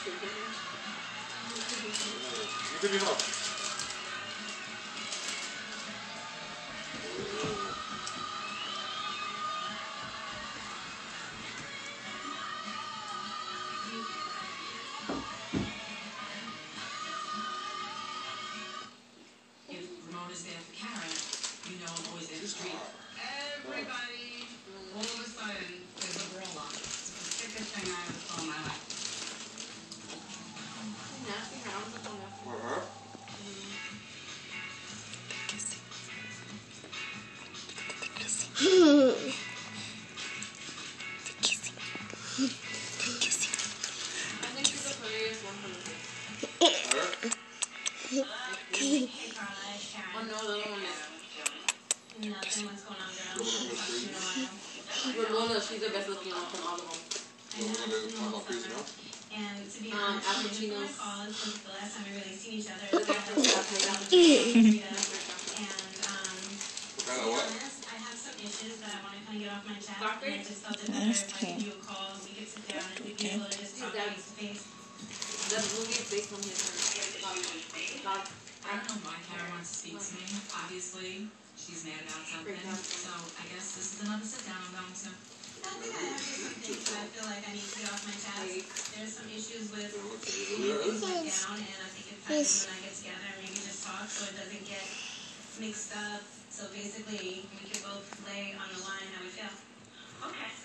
Up. If Ramon is there for Karen, you know I'm always there for Street. Everybody, all of a sudden, there's a on. It's the sickest thing I ever saw in my life. Oh no, the other one is. Nothing. What's going on, girl? The one the you in a while. Ramona, she's the best looking one from all of them. The one that is my little piece, you know? And to be Um, honest, Al she didn't Pacino's- call since the last time we really seen each other. Look at her, And, look at her. um, What kind to be honest, I have some issues that I want to kind of get off my chest. And I just felt it better That's if I okay. could do a call, we could sit down and we'd be able to just talk That- face to face. The movie is based on his dog. I don't know why Karen wants to speak to me. Obviously, she's mad about something. So I guess this is another sit down I'm going to. I think I have some things that I feel like I need to get off my chest. There's some issues with Yeah. things went down, and I think it's time you and I get together and we can just talk so it doesn't get mixed up. So basically, we can both lay on the line how we feel. Okay.